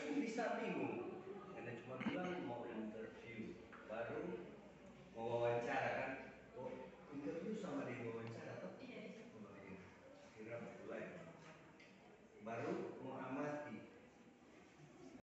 bisa bingung. Karena cuma bilang mau interview. Baru mau wawancara kan? Kok interview sama dia wawancara tapi iya, kira mulai. Baru